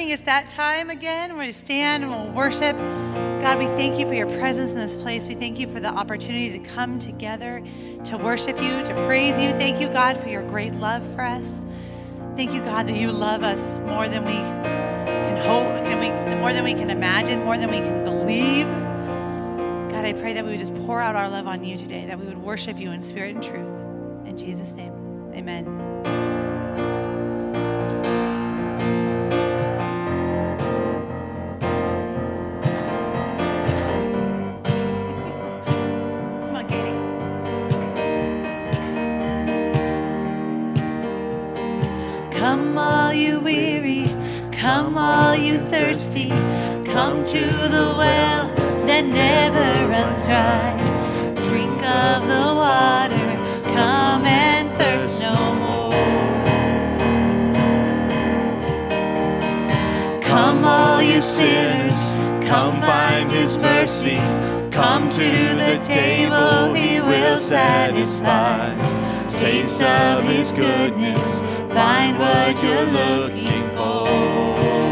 morning. It's that time again. To stand and we'll worship. God, we thank you for your presence in this place. We thank you for the opportunity to come together to worship you, to praise you. Thank you, God, for your great love for us. Thank you, God, that you love us more than we can hope, can we, more than we can imagine, more than we can believe. God, I pray that we would just pour out our love on you today, that we would worship you in spirit and truth. In Jesus' name, amen. To the well that never runs dry. Drink of the water, come and thirst no more. Come, all you sinners, come find his mercy. Come to the table, he will satisfy. Taste of his goodness, find what you're looking for.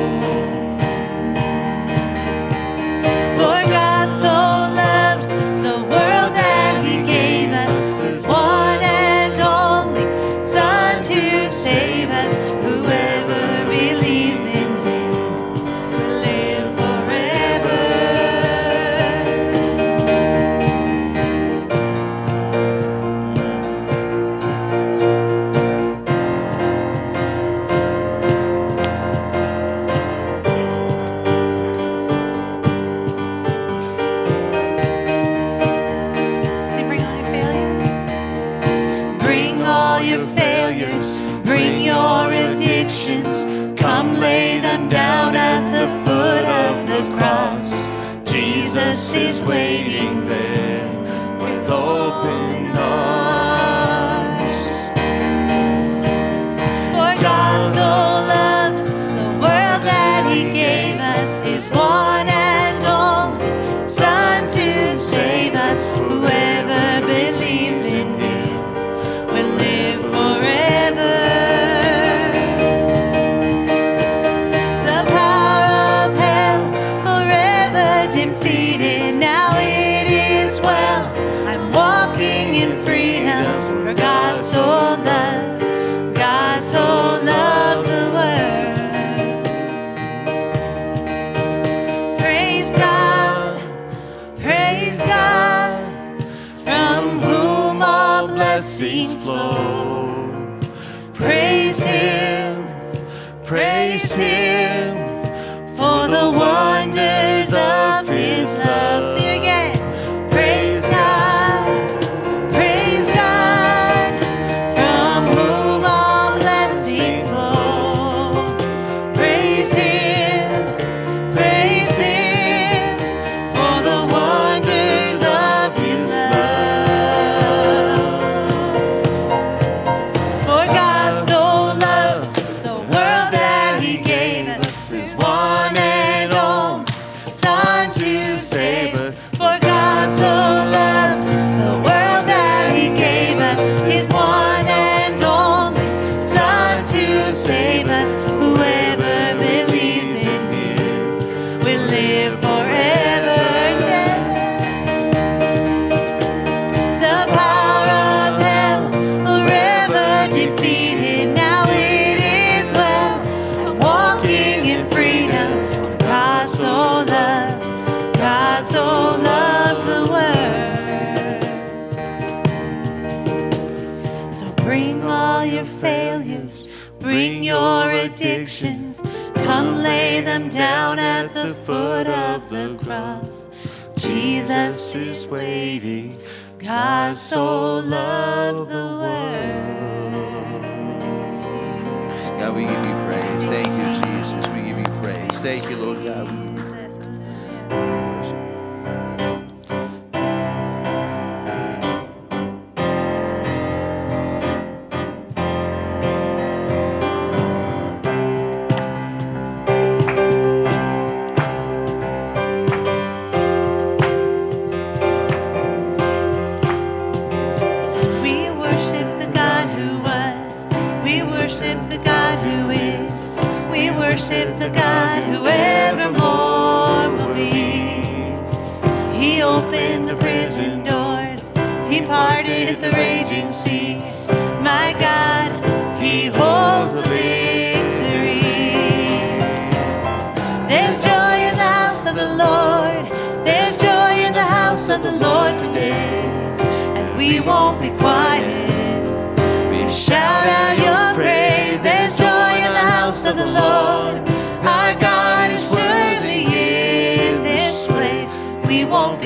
Worship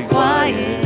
quiet.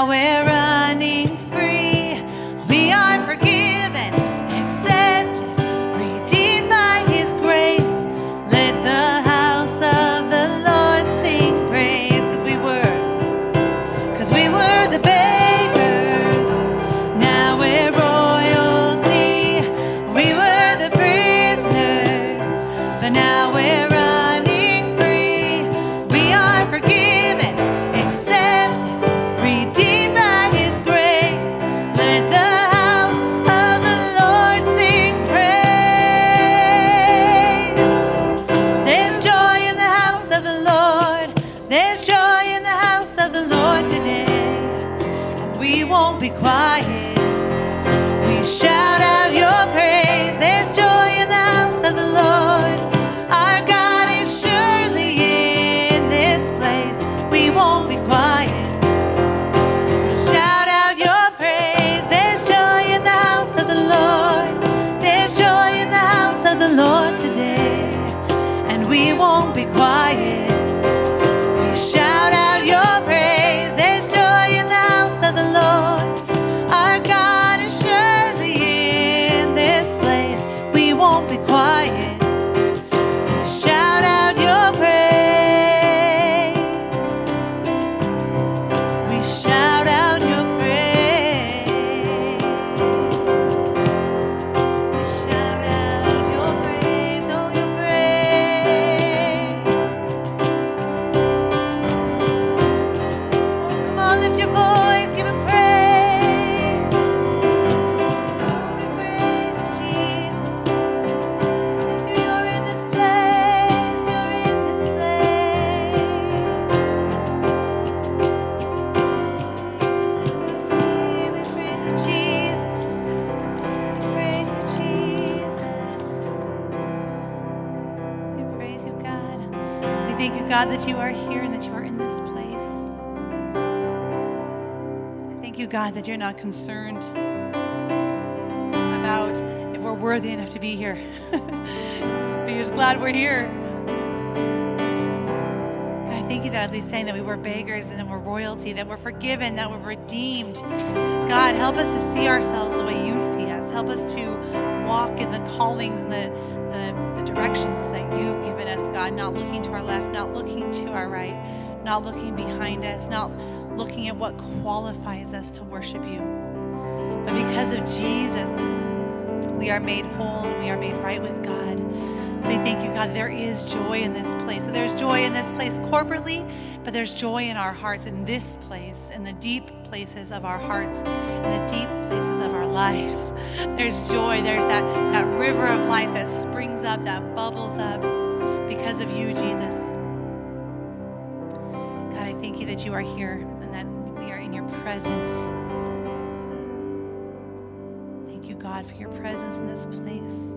Now we're There's joy in the house of the Lord today. And we won't be quiet. We shout out your God, that you're not concerned about if we're worthy enough to be here. but you're just glad we're here. God, I thank you that as we sang that we were beggars and that we're royalty, that we're forgiven, that we're redeemed. God, help us to see ourselves the way you see us. Help us to walk in the callings and the, the, the directions that you've given us, God, not looking to our left, not looking to our right, not looking behind us, not looking at what qualifies us to worship you. But because of Jesus, we are made whole and we are made right with God. So we thank you, God, there is joy in this place. So there's joy in this place corporately, but there's joy in our hearts in this place, in the deep places of our hearts, in the deep places of our lives. There's joy. There's that, that river of life that springs up, that bubbles up because of you, Jesus. God, I thank you that you are here presence. Thank you, God, for your presence in this place.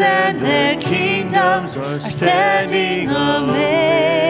and their kingdoms are standing alone.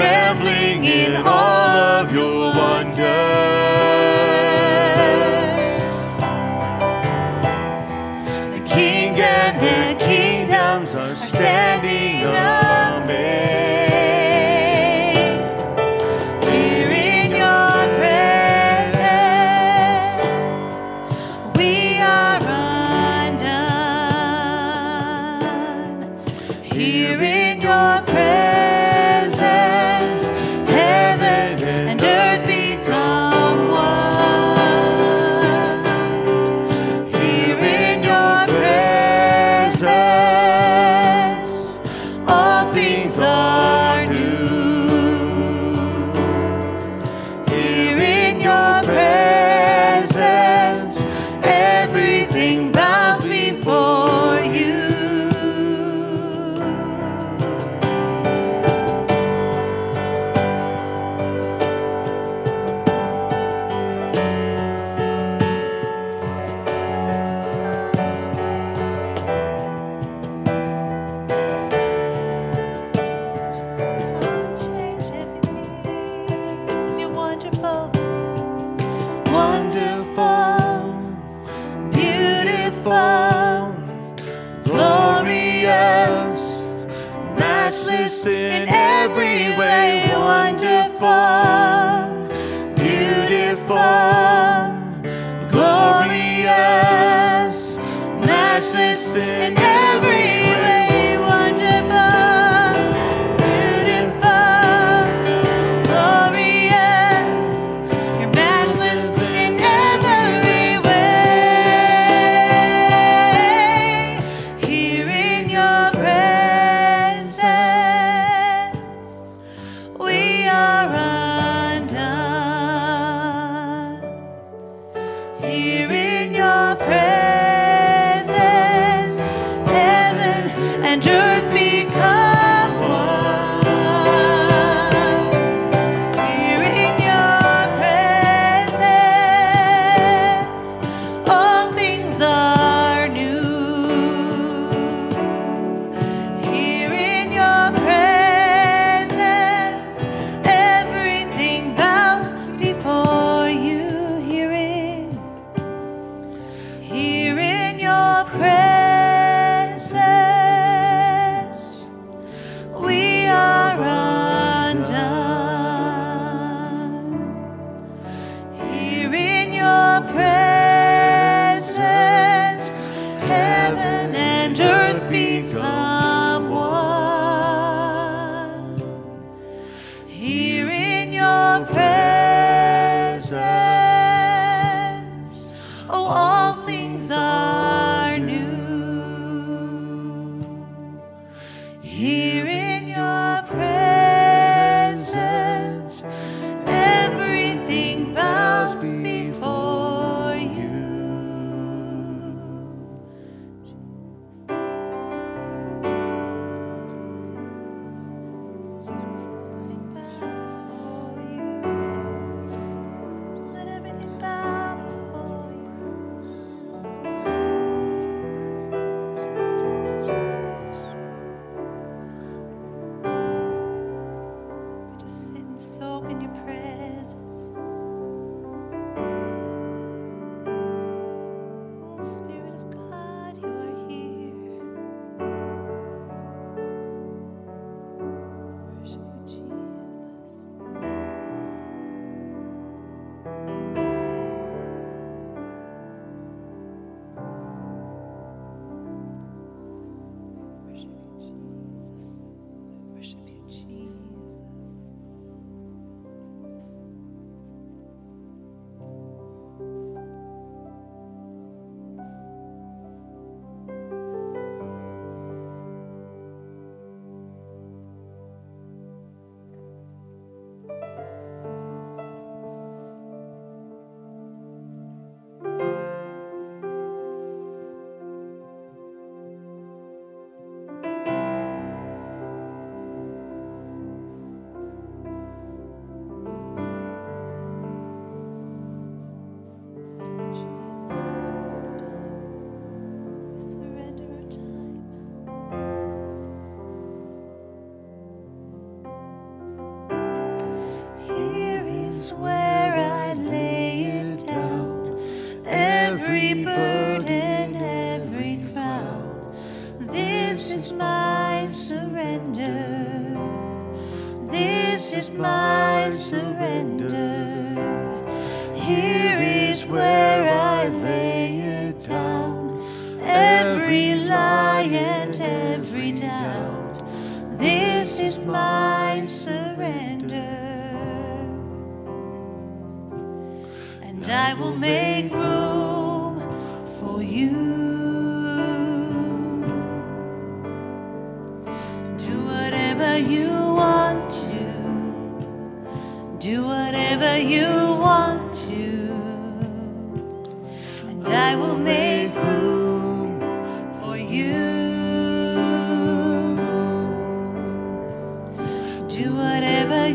trembling in all of your wonders. The kings and their kingdoms are standing.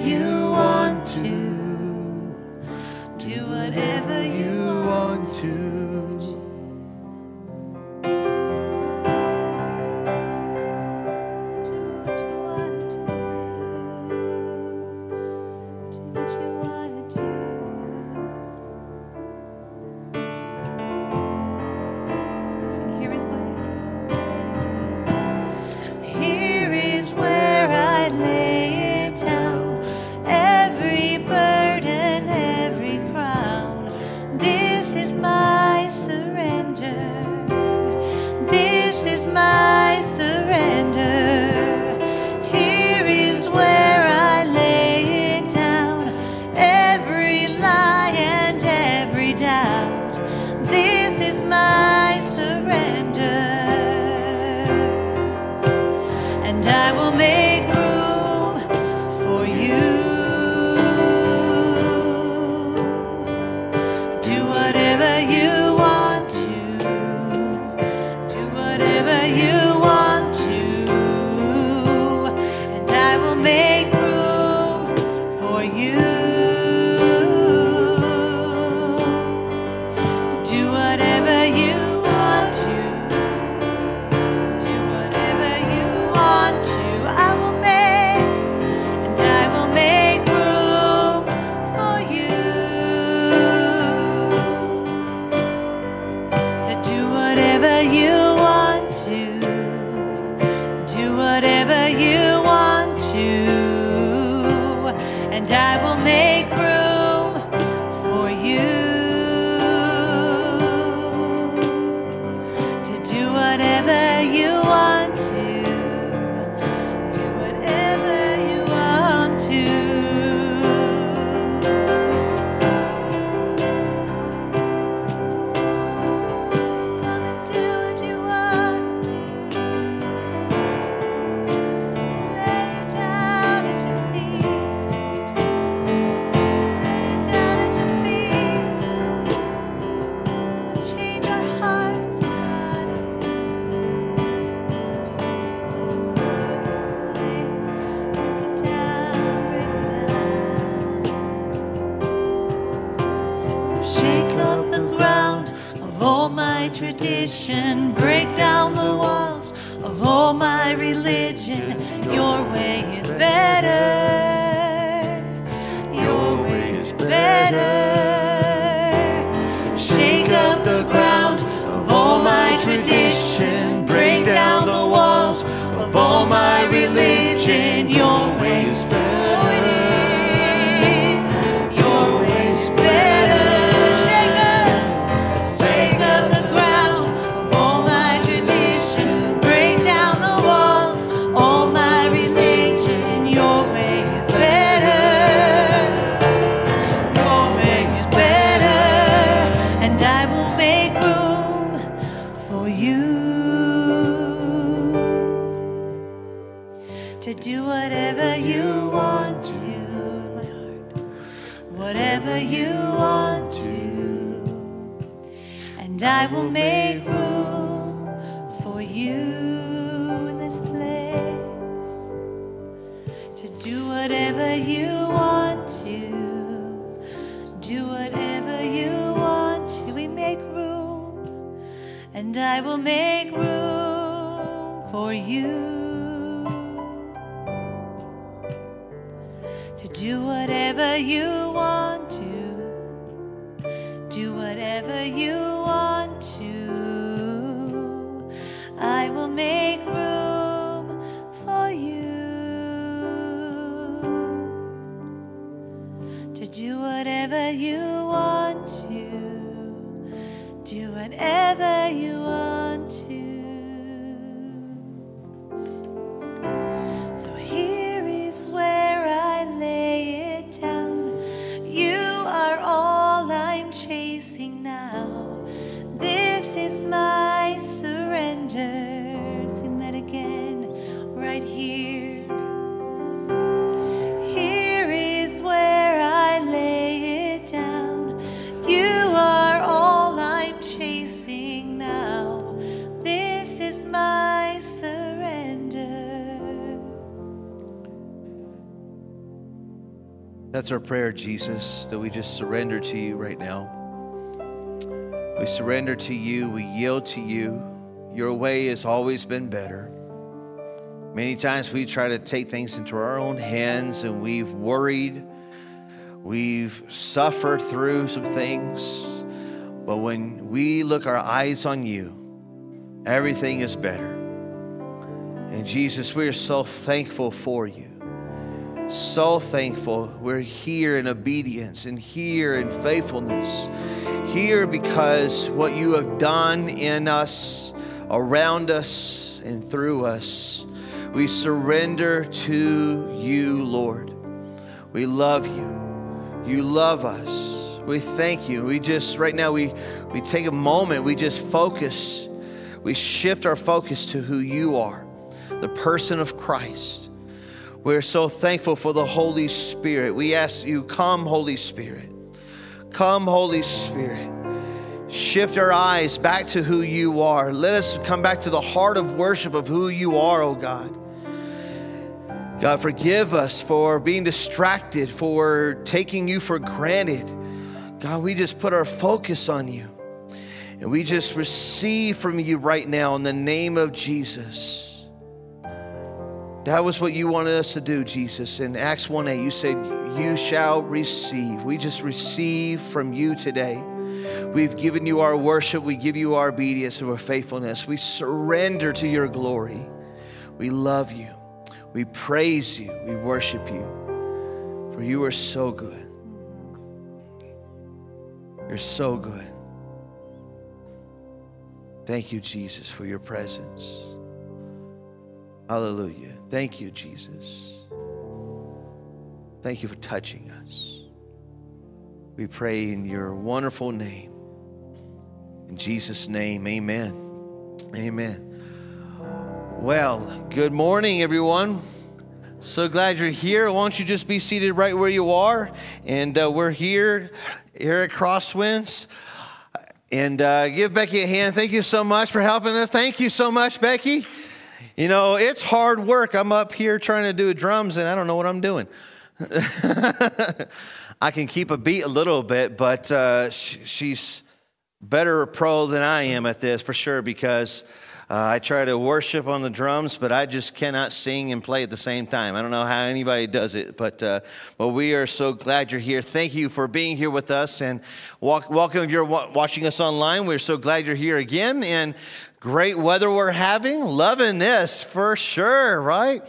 You want to. Make room for you. to do whatever you want to. Do whatever you want to. I will make room for you. To do whatever you want to. Do whatever you That's our prayer, Jesus, that we just surrender to you right now. We surrender to you, we yield to you. Your way has always been better. Many times we try to take things into our own hands and we've worried, we've suffered through some things. But when we look our eyes on you, everything is better. And Jesus, we are so thankful for you so thankful we're here in obedience and here in faithfulness. Here because what you have done in us, around us, and through us. We surrender to you, Lord. We love you. You love us. We thank you. We just, right now, we, we take a moment, we just focus, we shift our focus to who you are, the person of Christ. We're so thankful for the Holy Spirit. We ask you, come, Holy Spirit. Come, Holy Spirit. shift our eyes back to who you are. Let us come back to the heart of worship of who you are, oh God. God, forgive us for being distracted, for taking you for granted. God, we just put our focus on you. And we just receive from you right now in the name of Jesus. That was what you wanted us to do, Jesus. In Acts 1 8, you said, You shall receive. We just receive from you today. We've given you our worship, we give you our obedience and our faithfulness. We surrender to your glory. We love you. We praise you. We worship you. For you are so good. You're so good. Thank you, Jesus, for your presence. Hallelujah. Thank you, Jesus. Thank you for touching us. We pray in your wonderful name. In Jesus' name, amen. Amen. Well, good morning, everyone. So glad you're here. Why don't you just be seated right where you are? And uh, we're here, here at Crosswinds. And uh, give Becky a hand. Thank you so much for helping us. Thank you so much, Becky. You know, it's hard work. I'm up here trying to do drums and I don't know what I'm doing. I can keep a beat a little bit, but uh, she's better a pro than I am at this for sure because I try to worship on the drums, but I just cannot sing and play at the same time. I don't know how anybody does it, but, uh, but we are so glad you're here. Thank you for being here with us and walk, welcome if you're watching us online. We're so glad you're here again and great weather we're having. Loving this for sure, right?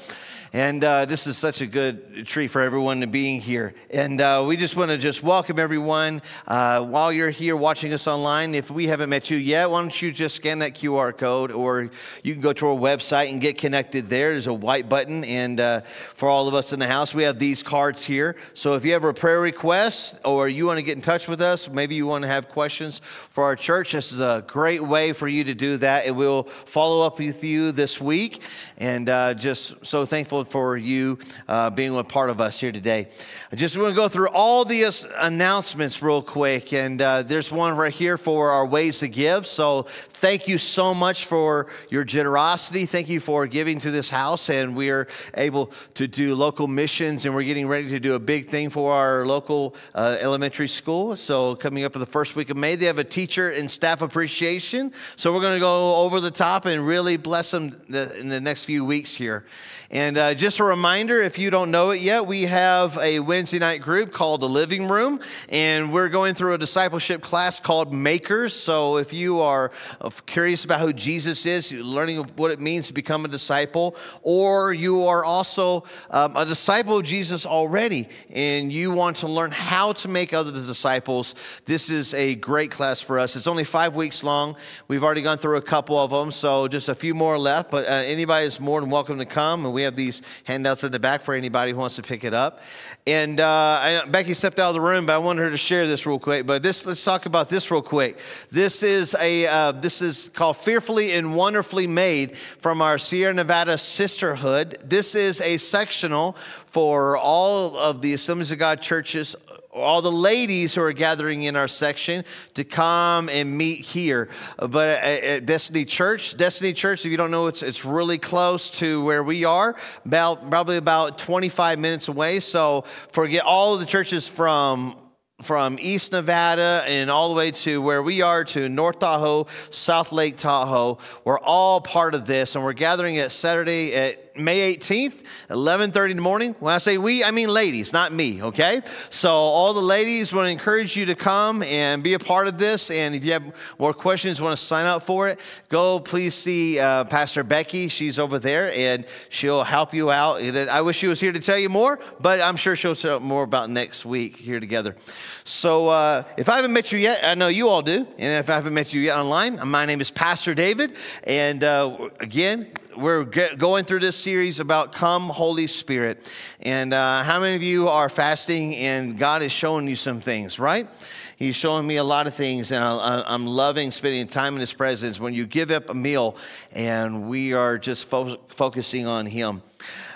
And uh, this is such a good treat for everyone to being here. And uh, we just want to just welcome everyone. Uh, while you're here watching us online, if we haven't met you yet, why don't you just scan that QR code or you can go to our website and get connected there. There's a white button. And uh, for all of us in the house, we have these cards here. So if you have a prayer request or you want to get in touch with us, maybe you want to have questions for our church, this is a great way for you to do that. And we'll follow up with you this week. And uh, just so thankful for you uh, being a part of us here today. I just want to go through all the announcements real quick. And uh, there's one right here for our ways to give. So thank you so much for your generosity. Thank you for giving to this house. And we are able to do local missions. And we're getting ready to do a big thing for our local uh, elementary school. So coming up in the first week of May, they have a teacher and staff appreciation. So we're going to go over the top and really bless them in the next few weeks here. And uh, just a reminder if you don't know it yet, we have a Wednesday night group called The Living Room, and we're going through a discipleship class called Makers. So if you are uh, curious about who Jesus is, learning what it means to become a disciple, or you are also um, a disciple of Jesus already and you want to learn how to make other disciples, this is a great class for us. It's only five weeks long. We've already gone through a couple of them, so just a few more left, but uh, anybody is more than welcome to come. And we have these handouts in the back for anybody who wants to pick it up. And uh, I, Becky stepped out of the room, but I wanted her to share this real quick. But this, let's talk about this real quick. This is a uh, this is called "Fearfully and Wonderfully Made" from our Sierra Nevada Sisterhood. This is a sectional for all of the Assemblies of God churches all the ladies who are gathering in our section to come and meet here. But at Destiny Church, Destiny Church, if you don't know, it's, it's really close to where we are, about probably about 25 minutes away. So forget all of the churches from from East Nevada and all the way to where we are to North Tahoe, South Lake Tahoe. We're all part of this, and we're gathering at Saturday at May 18th, 11:30 in the morning. When I say we, I mean ladies, not me, okay? So all the ladies want to encourage you to come and be a part of this. And if you have more questions, want to sign up for it, go please see uh, Pastor Becky. She's over there, and she'll help you out. I wish she was here to tell you more, but I'm sure she'll tell more about next week here together. So uh, if I haven't met you yet, I know you all do. And if I haven't met you yet online, my name is Pastor David. And uh, again, we're going through this series about Come Holy Spirit. And uh, how many of you are fasting and God is showing you some things, right? He's showing me a lot of things, and I, am loving spending time in His presence. When you give up a meal, and we are just fo- focusing on Him.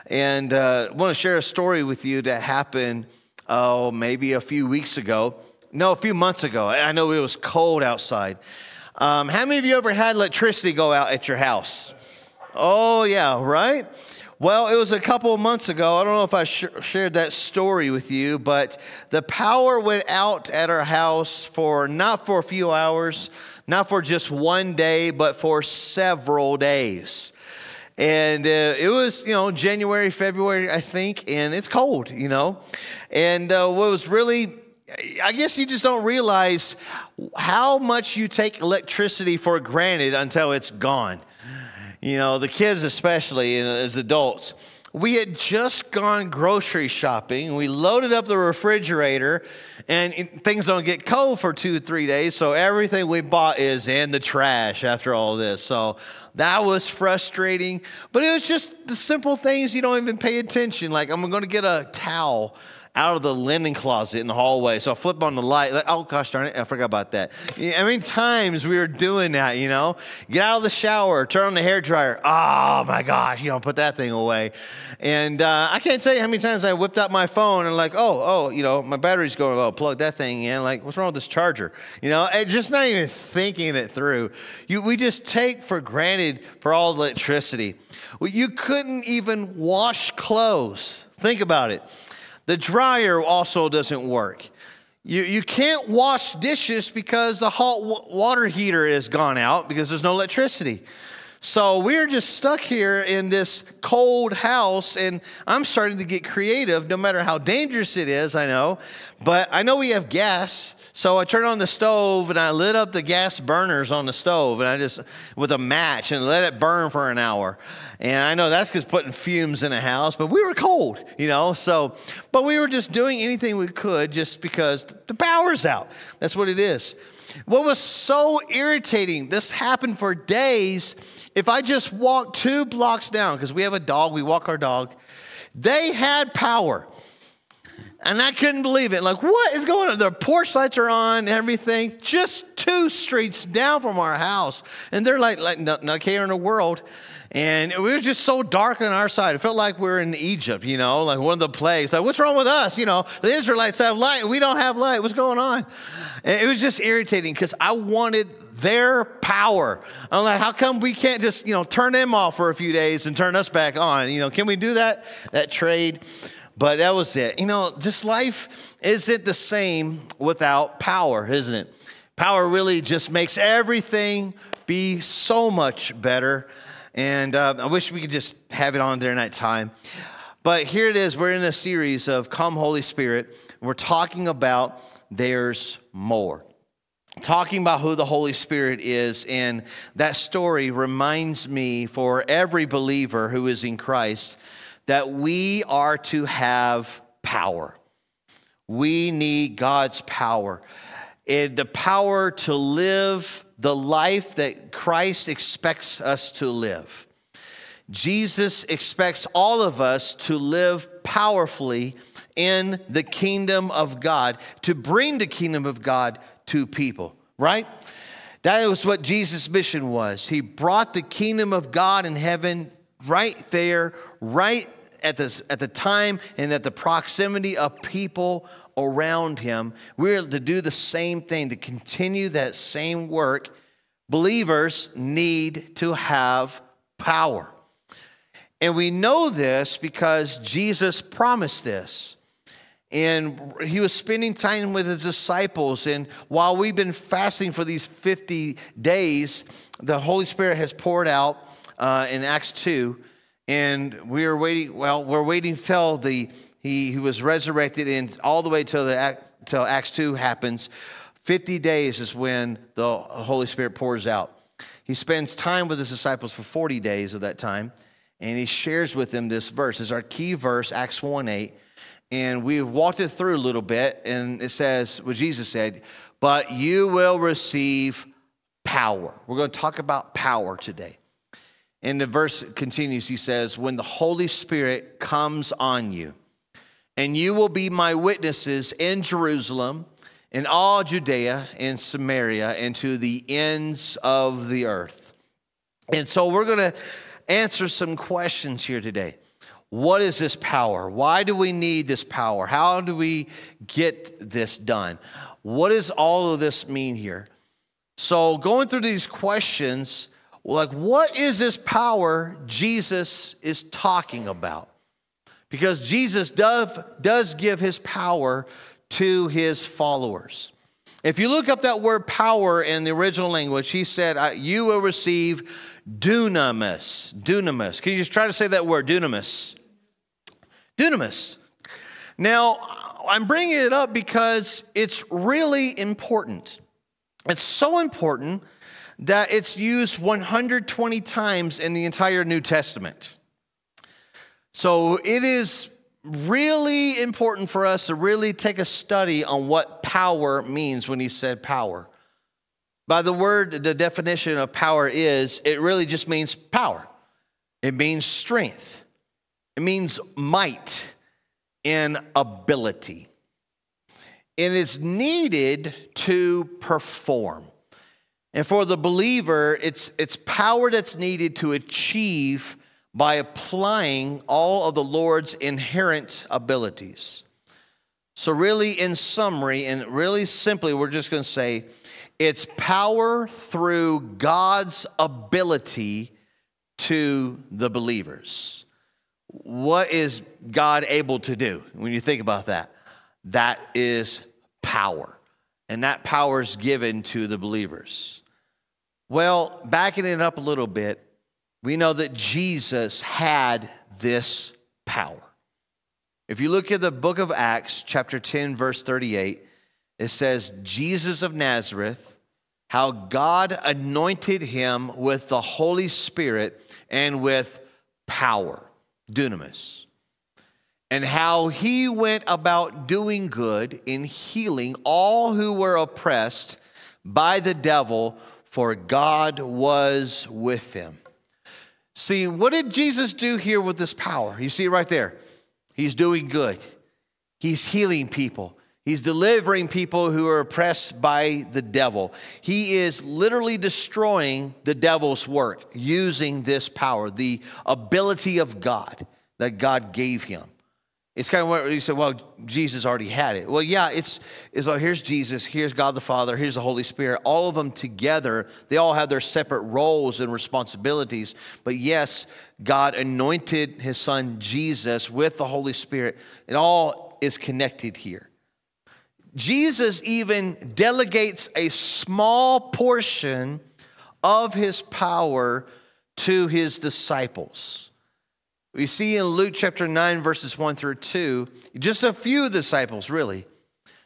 And uh, I want to share a story with you that happened, oh, maybe a few weeks ago. no, a few months ago. I know it was cold outside. Um, how many of you ever had electricity go out at your house? Oh, yeah, right? Well, it was a couple of months ago. I don't know if I sh- shared that story with you, but the power went out at our house for not for a few hours, not for just one day, but for several days. And uh, it was, you know, January, February, I think, and it's cold, you know. And uh, what was really I guess you just don't realize how much you take electricity for granted until it's gone. You know, the kids, especially as adults. We had just gone grocery shopping. We loaded up the refrigerator, and things don't get cold for two or three days. So everything we bought is in the trash after all this. So that was frustrating. But it was just the simple things you don't even pay attention. Like, I'm going to get a towel out of the linen closet in the hallway. So I flip on the light. Like, oh gosh darn it, I forgot about that. How many times we were doing that, you know? Get out of the shower, turn on the hair dryer. Oh my gosh, you know, put that thing away. And uh, I can't tell you how many times I whipped out my phone and like, oh, oh, you know, my battery's going low. Plug that thing in. Like, what's wrong with this charger? You know, and just not even thinking it through. You, we just take for granted for all the electricity. Well, you couldn't even wash clothes. Think about it. The dryer also doesn't work. You, you can't wash dishes because the hot water heater has gone out because there's no electricity. So we're just stuck here in this cold house, and I'm starting to get creative, no matter how dangerous it is, I know. But I know we have gas, so I turned on the stove and I lit up the gas burners on the stove, and I just, with a match, and let it burn for an hour. And I know that's just putting fumes in a house, but we were cold, you know. So, but we were just doing anything we could just because the power's out. That's what it is. What was so irritating, this happened for days. If I just walked two blocks down, because we have a dog, we walk our dog, they had power. And I couldn't believe it. Like, what is going on? The porch lights are on everything, just two streets down from our house. And they're like, like not, not care in the world. And it was just so dark on our side. It felt like we were in Egypt, you know, like one of the plagues. Like, what's wrong with us? You know, the Israelites have light we don't have light. What's going on? And it was just irritating because I wanted their power. I'm like, how come we can't just, you know, turn them off for a few days and turn us back on? You know, can we do that? That trade. But that was it. You know, just life isn't the same without power, isn't it? Power really just makes everything be so much better. And uh, I wish we could just have it on during that time. But here it is. We're in a series of Come Holy Spirit. We're talking about there's more. Talking about who the Holy Spirit is. And that story reminds me for every believer who is in Christ that we are to have power. We need God's power. The power to live the life that Christ expects us to live. Jesus expects all of us to live powerfully in the kingdom of God, to bring the kingdom of God to people, right? That was what Jesus' mission was. He brought the kingdom of God in heaven right there, right at, this, at the time and at the proximity of people around him. We're to do the same thing, to continue that same work. Believers need to have power. And we know this because Jesus promised this. And he was spending time with his disciples. And while we've been fasting for these 50 days, the Holy Spirit has poured out uh, in Acts 2. And we are waiting, well, we're waiting till the he, he was resurrected and all the way till the till Acts 2 happens. 50 days is when the Holy Spirit pours out. He spends time with his disciples for 40 days of that time, and he shares with them this verse. It's our key verse, Acts 1 8. And we've walked it through a little bit, and it says what Jesus said, but you will receive power. We're going to talk about power today. And the verse continues, he says, When the Holy Spirit comes on you, and you will be my witnesses in Jerusalem, in all Judea and Samaria, and to the ends of the earth. And so we're going to answer some questions here today. What is this power? Why do we need this power? How do we get this done? What does all of this mean here? So, going through these questions, like, what is this power Jesus is talking about? Because Jesus does, does give his power to his followers. If you look up that word power in the original language, he said, You will receive dunamis. Dunamis. Can you just try to say that word, dunamis? Dunamis. Now, I'm bringing it up because it's really important. It's so important that it's used 120 times in the entire New Testament. So it is really important for us to really take a study on what power means when he said power. By the word, the definition of power is it really just means power, it means strength, it means might and ability. And it's needed to perform. And for the believer, it's, it's power that's needed to achieve by applying all of the Lord's inherent abilities. So, really, in summary, and really simply, we're just going to say it's power through God's ability to the believers. What is God able to do when you think about that? That is power. And that power is given to the believers. Well, backing it up a little bit, we know that Jesus had this power. If you look at the book of Acts, chapter 10, verse 38, it says, Jesus of Nazareth, how God anointed him with the Holy Spirit and with power, dunamis, and how he went about doing good in healing all who were oppressed by the devil, for God was with him. See, what did Jesus do here with this power? You see it right there. He's doing good, He's healing people. He's delivering people who are oppressed by the devil. He is literally destroying the devil's work using this power, the ability of God that God gave him. It's kind of what you said, well, Jesus already had it. Well, yeah, it's, it's like here's Jesus, here's God the Father, here's the Holy Spirit. All of them together, they all have their separate roles and responsibilities. But yes, God anointed his son Jesus with the Holy Spirit. It all is connected here. Jesus even delegates a small portion of his power to his disciples. We see in Luke chapter 9, verses 1 through 2, just a few disciples, really.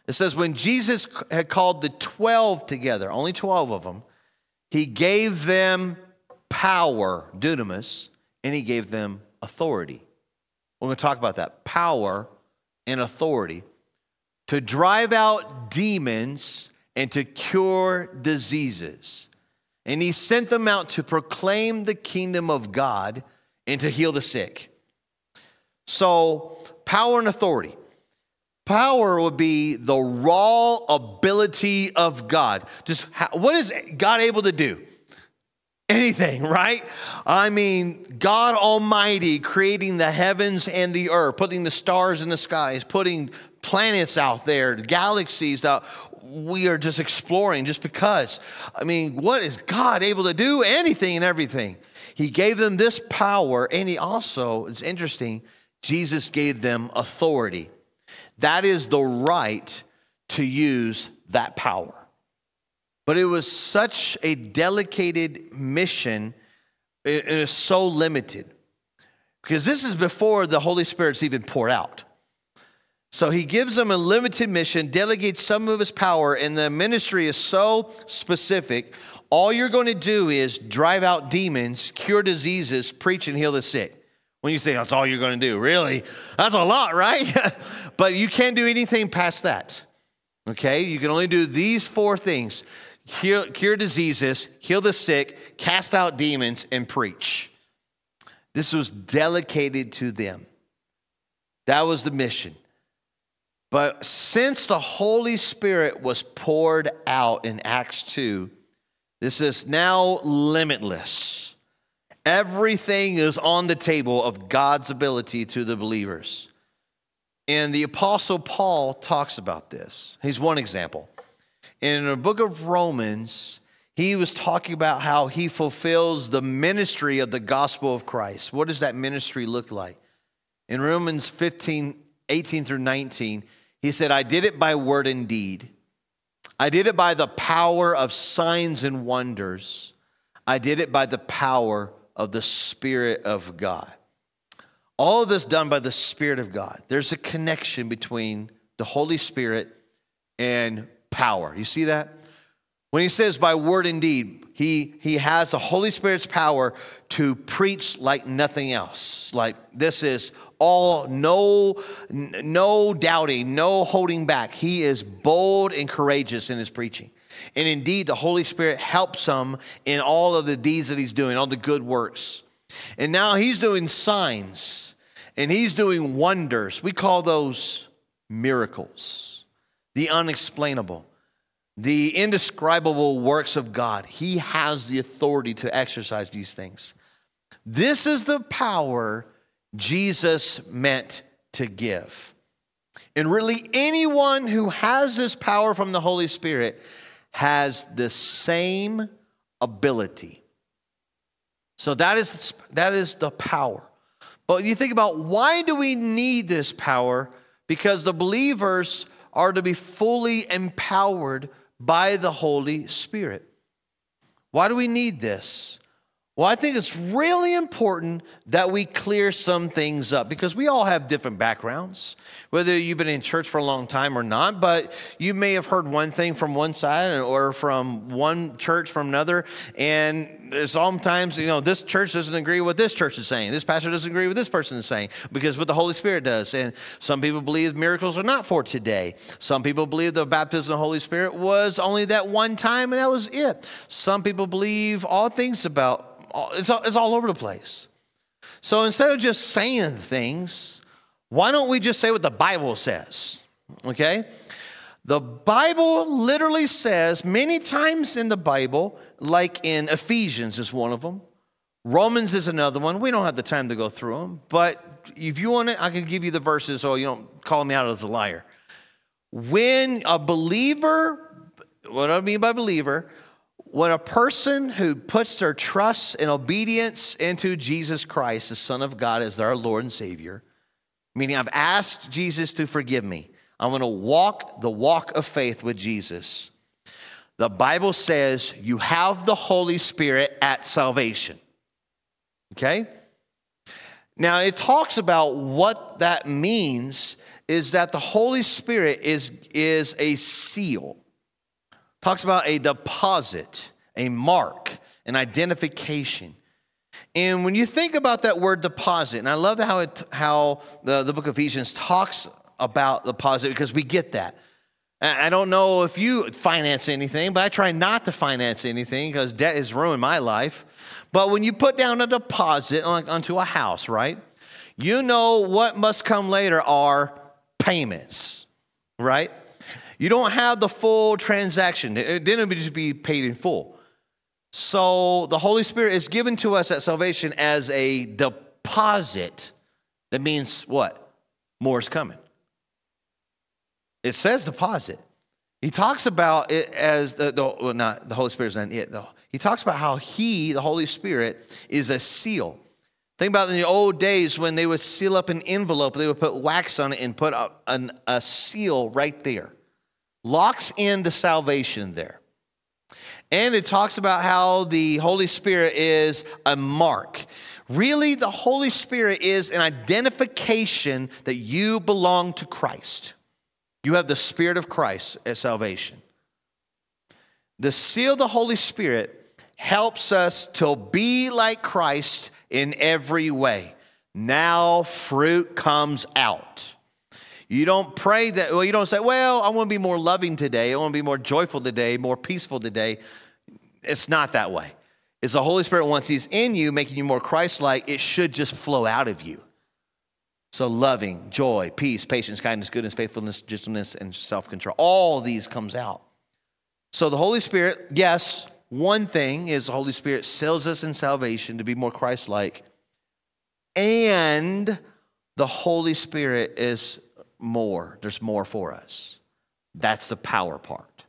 It says, when Jesus had called the 12 together, only 12 of them, he gave them power, dunamis, and he gave them authority. We're going to talk about that power and authority to drive out demons and to cure diseases. And he sent them out to proclaim the kingdom of God and to heal the sick. So, power and authority. Power would be the raw ability of God. Just how, what is God able to do? Anything, right? I mean, God Almighty creating the heavens and the earth, putting the stars in the skies, putting planets out there, galaxies out. We are just exploring just because. I mean, what is God able to do? Anything and everything. He gave them this power, and he also, it's interesting, Jesus gave them authority. That is the right to use that power. But it was such a delicated mission, it is so limited. Because this is before the Holy Spirit's even poured out. So he gives them a limited mission, delegates some of his power, and the ministry is so specific. All you're going to do is drive out demons, cure diseases, preach and heal the sick. When you say that's all you're going to do, really? That's a lot, right? but you can't do anything past that. Okay? You can only do these four things heal, cure diseases, heal the sick, cast out demons, and preach. This was delegated to them. That was the mission. But since the Holy Spirit was poured out in Acts 2, this is now limitless. Everything is on the table of God's ability to the believers. And the Apostle Paul talks about this. He's one example. in the book of Romans, he was talking about how he fulfills the ministry of the gospel of Christ. What does that ministry look like? In Romans 15, 18 through 19, he said, I did it by word and deed. I did it by the power of signs and wonders. I did it by the power of the Spirit of God. All of this done by the Spirit of God. There's a connection between the Holy Spirit and power. You see that? When he says by word and deed, he, he has the Holy Spirit's power to preach like nothing else. Like this is all no, no doubting, no holding back. He is bold and courageous in his preaching. And indeed, the Holy Spirit helps him in all of the deeds that he's doing, all the good works. And now he's doing signs and he's doing wonders. We call those miracles, the unexplainable the indescribable works of God. He has the authority to exercise these things. This is the power Jesus meant to give. And really, anyone who has this power from the Holy Spirit has the same ability. So that is, that is the power. But you think about why do we need this power? Because the believers are to be fully empowered by the Holy Spirit. Why do we need this? Well, I think it's really important that we clear some things up because we all have different backgrounds, whether you've been in church for a long time or not, but you may have heard one thing from one side or from one church from another. And sometimes, you know, this church doesn't agree with what this church is saying, this pastor doesn't agree with this person is saying, because what the Holy Spirit does. And some people believe miracles are not for today. Some people believe the baptism of the Holy Spirit was only that one time and that was it. Some people believe all things about it's all, it's all over the place. So instead of just saying things, why don't we just say what the Bible says? Okay? The Bible literally says many times in the Bible, like in Ephesians is one of them, Romans is another one. We don't have the time to go through them, but if you want it, I can give you the verses so you don't call me out as a liar. When a believer, what I mean by believer, when a person who puts their trust and obedience into Jesus Christ, the Son of God, as their Lord and Savior, meaning I've asked Jesus to forgive me, I'm going to walk the walk of faith with Jesus. The Bible says you have the Holy Spirit at salvation. Okay? Now, it talks about what that means is that the Holy Spirit is, is a seal talks about a deposit, a mark, an identification. And when you think about that word deposit, and I love how, it, how the, the book of Ephesians talks about deposit because we get that. I don't know if you finance anything, but I try not to finance anything because debt has ruined my life. But when you put down a deposit on, onto a house, right, you know what must come later are payments, right? You don't have the full transaction. It would just be paid in full. So the Holy Spirit is given to us at salvation as a deposit. That means what? More is coming. It says deposit. He talks about it as the, the well, not the Holy Spirit is not it though. He talks about how he, the Holy Spirit, is a seal. Think about in the old days when they would seal up an envelope, they would put wax on it and put a, an, a seal right there locks in the salvation there. And it talks about how the Holy Spirit is a mark. Really, the Holy Spirit is an identification that you belong to Christ. You have the Spirit of Christ at salvation. The seal of the Holy Spirit helps us to be like Christ in every way. Now fruit comes out. You don't pray that, well, you don't say, well, I want to be more loving today. I want to be more joyful today, more peaceful today. It's not that way. It's the Holy Spirit, once He's in you, making you more Christ like, it should just flow out of you. So, loving, joy, peace, patience, kindness, goodness, faithfulness, gentleness, and self control. All these comes out. So, the Holy Spirit, yes, one thing is the Holy Spirit seals us in salvation to be more Christ like. And the Holy Spirit is more. There's more for us. That's the power part.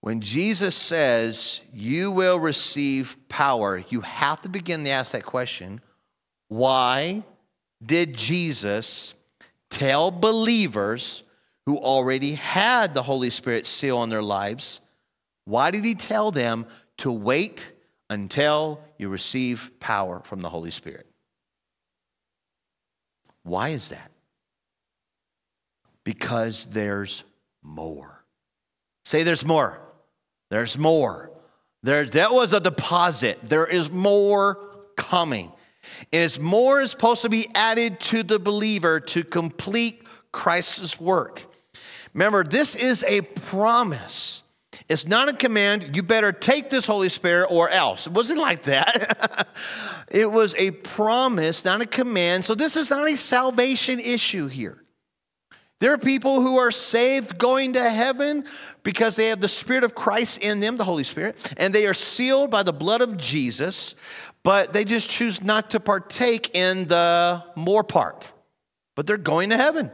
When Jesus says, You will receive power, you have to begin to ask that question why did Jesus tell believers who already had the Holy Spirit seal on their lives? Why did he tell them to wait until you receive power from the Holy Spirit? Why is that? Because there's more. Say there's more. There's more. There, that was a deposit. There is more coming. And it's more is supposed to be added to the believer to complete Christ's work. Remember, this is a promise. It's not a command, you better take this Holy Spirit or else. It wasn't like that. it was a promise, not a command. So this is not a salvation issue here. There are people who are saved going to heaven because they have the Spirit of Christ in them, the Holy Spirit, and they are sealed by the blood of Jesus, but they just choose not to partake in the more part. But they're going to heaven.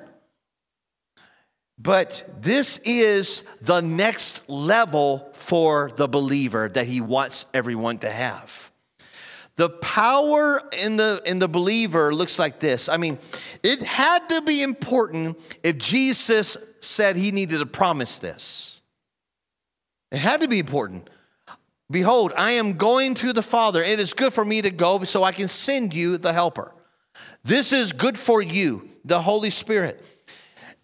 But this is the next level for the believer that he wants everyone to have. The power in the, in the believer looks like this. I mean, it had to be important if Jesus said he needed to promise this. It had to be important. Behold, I am going to the Father. It is good for me to go so I can send you the helper. This is good for you, the Holy Spirit.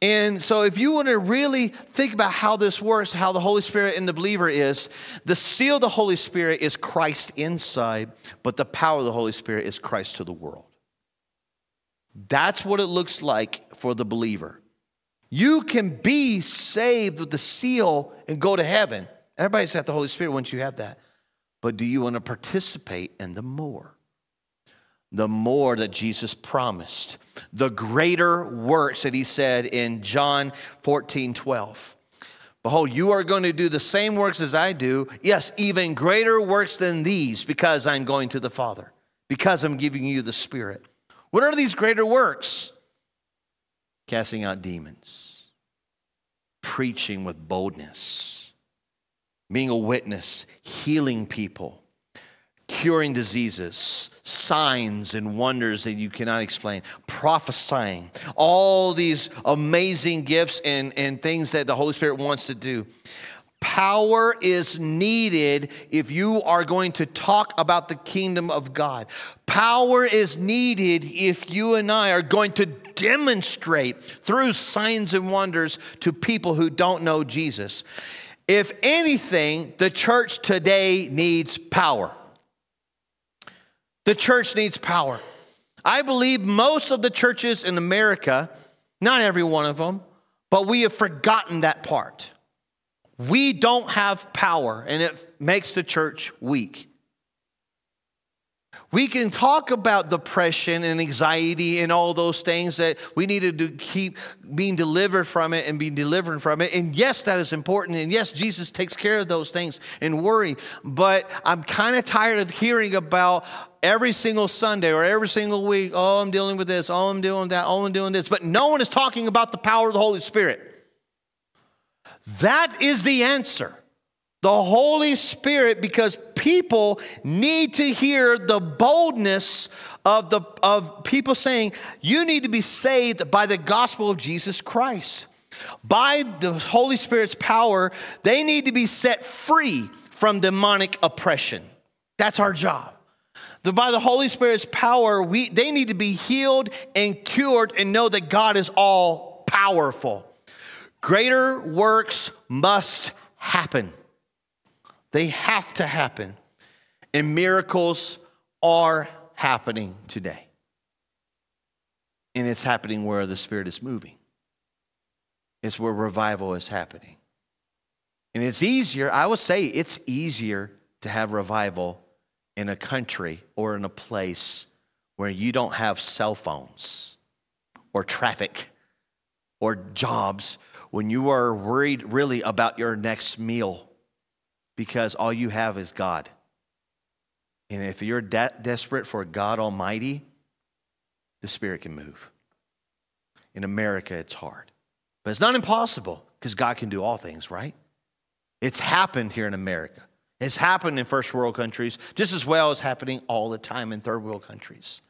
And so, if you want to really think about how this works, how the Holy Spirit in the believer is, the seal of the Holy Spirit is Christ inside, but the power of the Holy Spirit is Christ to the world. That's what it looks like for the believer. You can be saved with the seal and go to heaven. Everybody's got the Holy Spirit once you have that. But do you want to participate in the more? The more that Jesus promised, the greater works that he said in John 14 12. Behold, you are going to do the same works as I do. Yes, even greater works than these, because I'm going to the Father, because I'm giving you the Spirit. What are these greater works? Casting out demons, preaching with boldness, being a witness, healing people curing diseases, signs and wonders that you cannot explain, prophesying, all these amazing gifts and, and things that the Holy Spirit wants to do. Power is needed if you are going to talk about the kingdom of God. Power is needed if you and I are going to demonstrate through signs and wonders to people who don't know Jesus. If anything, the church today needs power. The church needs power. I believe most of the churches in America, not every one of them, but we have forgotten that part. We don't have power, and it makes the church weak. We can talk about depression and anxiety and all those things that we need to keep being delivered from it and being delivered from it. And yes, that is important. And yes, Jesus takes care of those things and worry. But I'm kind of tired of hearing about every single Sunday or every single week, oh, I'm dealing with this, oh, I'm doing that, oh, I'm doing this. But no one is talking about the power of the Holy Spirit. That is the answer the Holy Spirit because people need to hear the boldness of, the, of people saying, You need to be saved by the gospel of Jesus Christ. By the Holy Spirit's power, they need to be set free from demonic oppression. That's our job. The, by the Holy Spirit's power, we, they need to be healed and cured and know that God is all powerful. Greater works must happen. They have to happen. And miracles are happening today. And it's happening where the Spirit is moving, it's where revival is happening. And it's easier, I would say it's easier to have revival in a country or in a place where you don't have cell phones or traffic or jobs, when you are worried really about your next meal because all you have is God. And if you're de- desperate for God Almighty, the Spirit can move. In America, it's hard. But it's not impossible because God can do all things, right? It's happened here in America. It's happened in first world countries just as well as happening all the time in third world countries.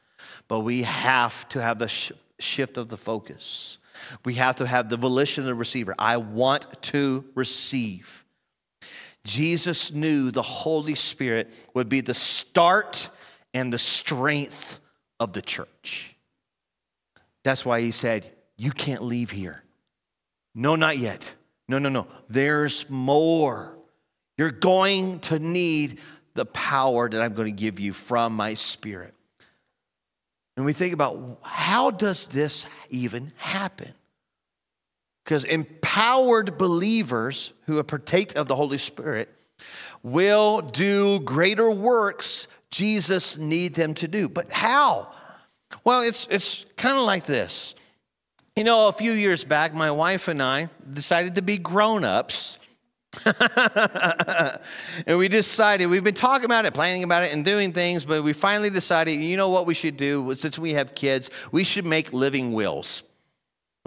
But we have to have the sh- shift of the focus. We have to have the volition of the receiver. I want to receive. Jesus knew the Holy Spirit would be the start and the strength of the church. That's why he said, You can't leave here. No, not yet. No, no, no. There's more. You're going to need the power that I'm going to give you from my spirit. And we think about how does this even happen? Because empowered believers who partake of the Holy Spirit will do greater works Jesus need them to do. But how? Well, it's, it's kind of like this. You know, a few years back, my wife and I decided to be grown ups. and we decided, we've been talking about it, planning about it, and doing things, but we finally decided, you know what we should do? Since we have kids, we should make living wills.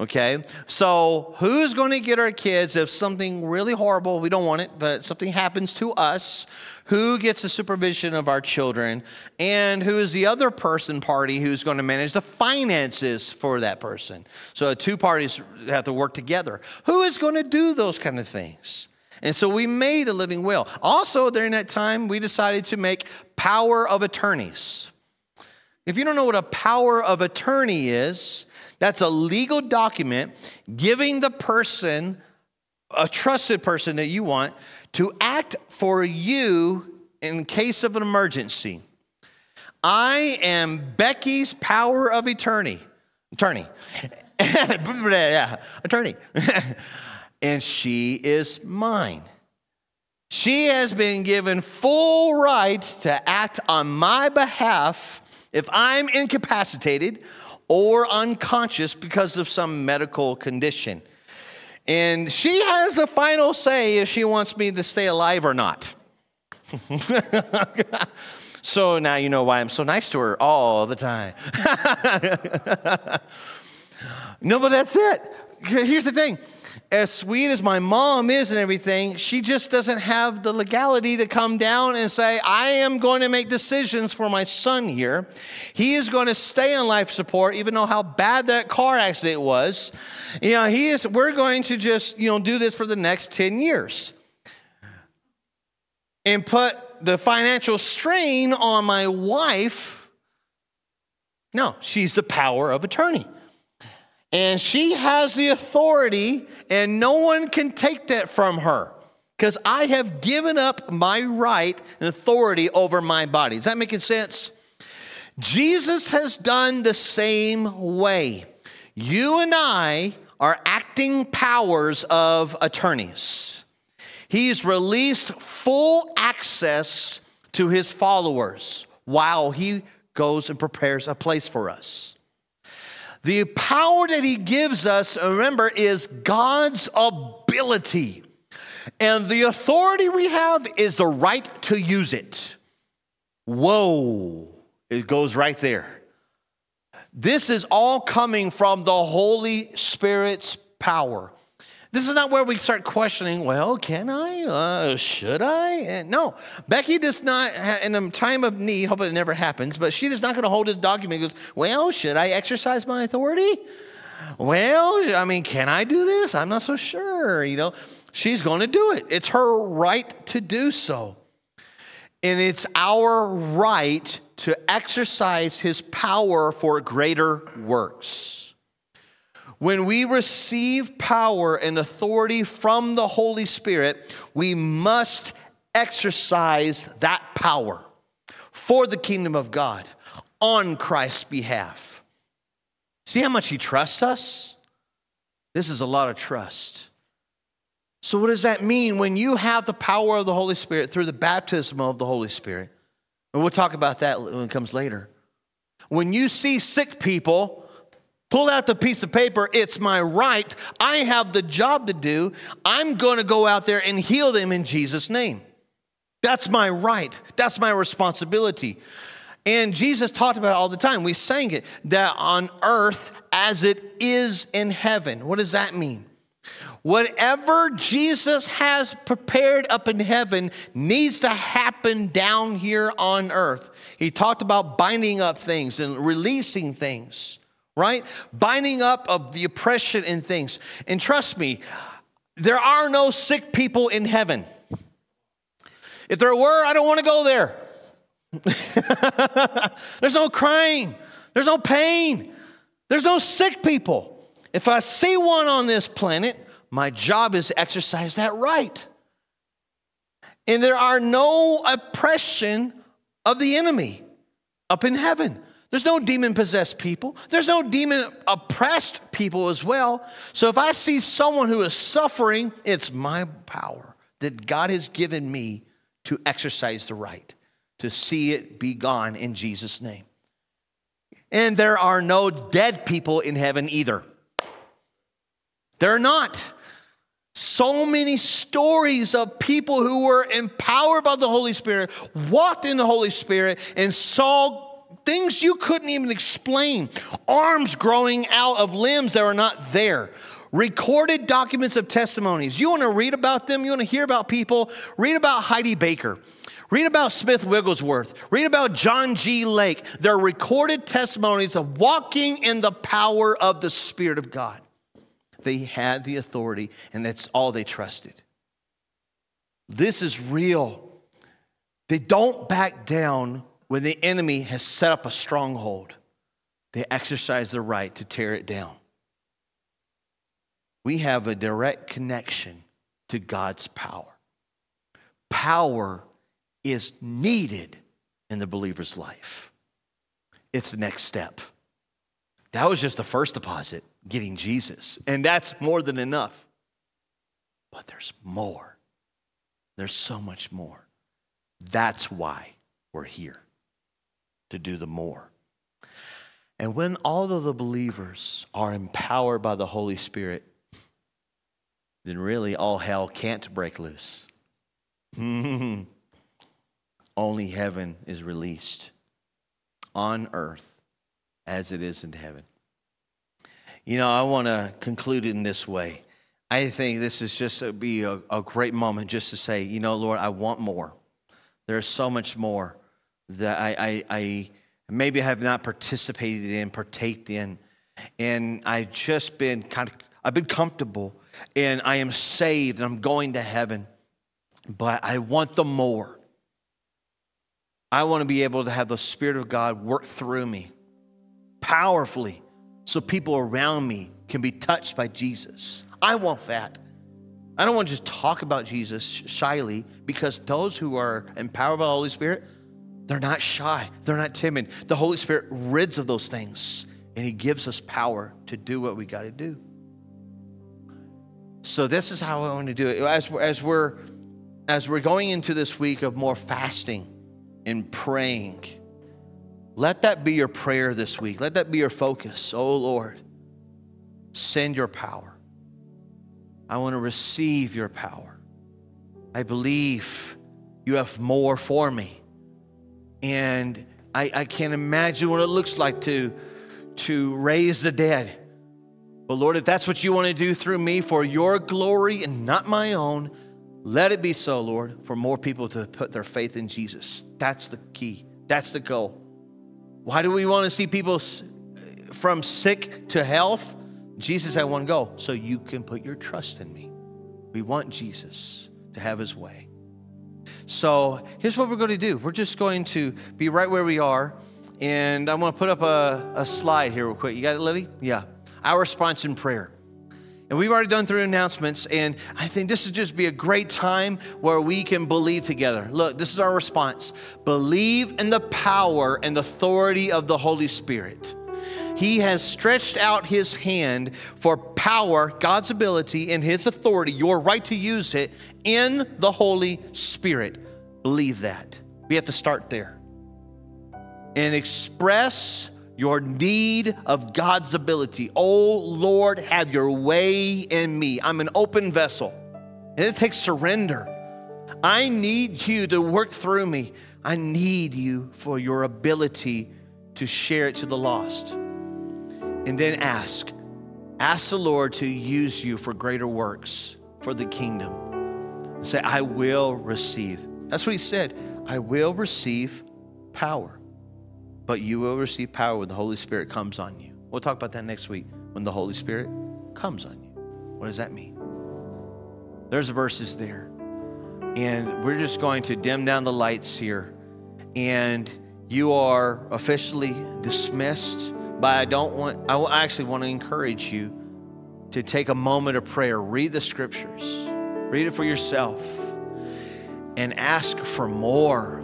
Okay? So, who's going to get our kids if something really horrible, we don't want it, but something happens to us? Who gets the supervision of our children? And who is the other person party who's going to manage the finances for that person? So, two parties have to work together. Who is going to do those kind of things? And so we made a living will. Also, during that time, we decided to make power of attorneys. If you don't know what a power of attorney is, that's a legal document giving the person, a trusted person that you want, to act for you in case of an emergency. I am Becky's power of attorney. Attorney. yeah, attorney. and she is mine. She has been given full right to act on my behalf if I'm incapacitated or unconscious because of some medical condition. And she has a final say if she wants me to stay alive or not. so now you know why I'm so nice to her all the time. no, but that's it. Here's the thing as sweet as my mom is and everything, she just doesn't have the legality to come down and say, I am going to make decisions for my son here. He is going to stay on life support, even though how bad that car accident was. You know, he is, we're going to just, you know, do this for the next 10 years and put the financial strain on my wife. No, she's the power of attorney. And she has the authority, and no one can take that from her because I have given up my right and authority over my body. Is that making sense? Jesus has done the same way. You and I are acting powers of attorneys. He's released full access to his followers while he goes and prepares a place for us. The power that he gives us, remember, is God's ability. And the authority we have is the right to use it. Whoa, it goes right there. This is all coming from the Holy Spirit's power. This is not where we start questioning, well, can I? Uh, should I? And no, Becky does not, in a time of need, hope it never happens, but she is not going to hold this document goes, well, should I exercise my authority? Well, I mean, can I do this? I'm not so sure, you know. She's going to do it. It's her right to do so. And it's our right to exercise his power for greater works. When we receive power and authority from the Holy Spirit, we must exercise that power for the kingdom of God on Christ's behalf. See how much He trusts us? This is a lot of trust. So, what does that mean when you have the power of the Holy Spirit through the baptism of the Holy Spirit? And we'll talk about that when it comes later. When you see sick people, Pull out the piece of paper. It's my right. I have the job to do. I'm going to go out there and heal them in Jesus' name. That's my right. That's my responsibility. And Jesus talked about it all the time. We sang it that on earth as it is in heaven. What does that mean? Whatever Jesus has prepared up in heaven needs to happen down here on earth. He talked about binding up things and releasing things, right? Binding up of the oppression and things. And trust me, there are no sick people in heaven. If there were, I don't want to go there. There's no crying, there's no pain, there's no sick people. If I see one on this planet, my job is to exercise that right. And there are no oppression of the enemy up in heaven. There's no demon possessed people. There's no demon oppressed people as well. So if I see someone who is suffering, it's my power that God has given me to exercise the right, to see it be gone in Jesus' name. And there are no dead people in heaven either. There are not. So many stories of people who were empowered by the Holy Spirit, walked in the Holy Spirit, and saw things you couldn't even explain. Arms growing out of limbs that are not there. Recorded documents of testimonies. You want to read about them? You want to hear about people? Read about Heidi Baker. Read about Smith Wigglesworth. Read about John G. Lake. They're recorded testimonies of walking in the power of the Spirit of God. They had the authority, and that's all they trusted. This is real. They don't back down when the enemy has set up a stronghold. They exercise their right to tear it down. We have a direct connection to God's power. Power is needed in the believer's life. It's the next step. That was just the first deposit, getting Jesus. And that's more than enough. But there's more. There's so much more. That's why we're here, to do the more. And when all of the believers are empowered by the Holy Spirit, then really all hell can't break loose. Only heaven is released on earth as it is in heaven. You know, I want to conclude in this way. I think this is just a, be a, a great moment just to say, you know, Lord, I want more. There's so much more that I, I, I maybe have not participated in, partaked in, and I've just been kind of, I've been comfortable, and I am saved, and I'm going to heaven, but I want the more. I want to be able to have the Spirit of God work through me powerfully so people around me can be touched by Jesus. I want that. I don't want to just talk about Jesus shyly because those who are empowered by the Holy Spirit, they're not shy, they're not timid. The Holy Spirit rids of those things and He gives us power to do what we got to do. So this is how I want to do it. As, we're, as we're as we're going into this week of more fasting and praying, let that be your prayer this week. Let that be your focus. Oh Lord, send your power. I want to receive your power. I believe you have more for me. And I, I can't imagine what it looks like to, to raise the dead. But Lord, if that's what you want to do through me for your glory and not my own, let it be so, Lord, for more people to put their faith in Jesus. That's the key. That's the goal. Why do we want to see people from sick to health? Jesus had one goal so you can put your trust in me. We want Jesus to have his way. So here's what we're going to do we're just going to be right where we are. And I'm going to put up a, a slide here, real quick. You got it, Lily? Yeah. Our response in prayer. And we've already done through announcements, and I think this would just be a great time where we can believe together. Look, this is our response believe in the power and authority of the Holy Spirit. He has stretched out his hand for power, God's ability, and his authority, your right to use it in the Holy Spirit. Believe that. We have to start there and express your need of God's ability. Oh Lord, have your way in me. I'm an open vessel, and it takes surrender. I need you to work through me. I need you for your ability to share it to the lost. And then ask, Ask the Lord to use you for greater works for the kingdom. Say, I will receive. That's what he said. I will receive power. But you will receive power when the Holy Spirit comes on you. We'll talk about that next week. When the Holy Spirit comes on you. What does that mean? There's verses there. And we're just going to dim down the lights here. And you are officially dismissed. But I don't want, I actually want to encourage you to take a moment of prayer. Read the scriptures, read it for yourself, and ask for more.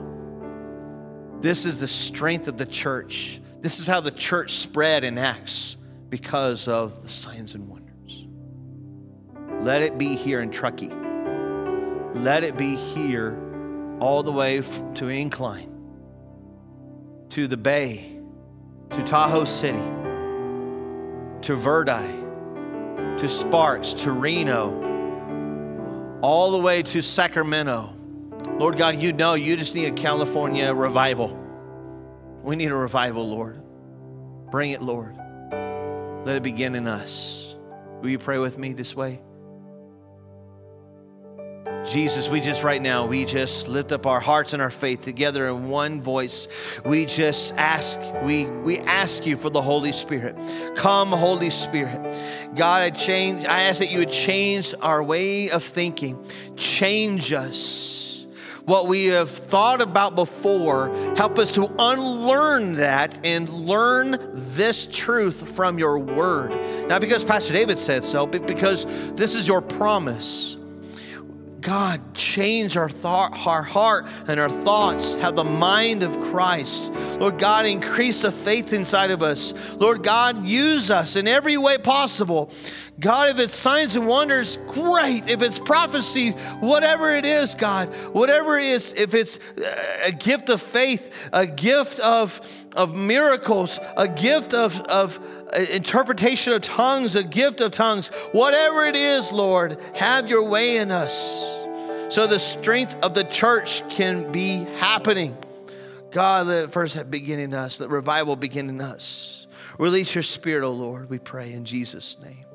This is the strength of the church. This is how the church spread in Acts because of the signs and wonders. Let it be here in Truckee. Let it be here all the way to Incline, to the Bay, to Tahoe City, to Verdi, to Sparks, to Reno, all the way to Sacramento. Lord God, you know you just need a California revival. We need a revival, Lord. Bring it, Lord. Let it begin in us. Will you pray with me this way? Jesus, we just right now, we just lift up our hearts and our faith together in one voice. We just ask, we, we ask you for the Holy Spirit. Come, Holy Spirit. God, I change, I ask that you would change our way of thinking. Change us. What we have thought about before, help us to unlearn that and learn this truth from your word. Not because Pastor David said so, but because this is your promise. God, change our, thought, our heart and our thoughts, have the mind of Christ. Lord God, increase the faith inside of us. Lord God, use us in every way possible. God, if it's signs and wonders, great. If it's prophecy, whatever it is, God, whatever it is, if it's uh, a gift of faith, a gift of, of miracles, a gift of, of uh, interpretation of tongues, a gift of tongues, whatever it is, Lord, have your way in us so the strength of the church can be happening. God, let it first begin in us, let revival begin in us. Release your spirit, O oh Lord, we pray in Jesus' name.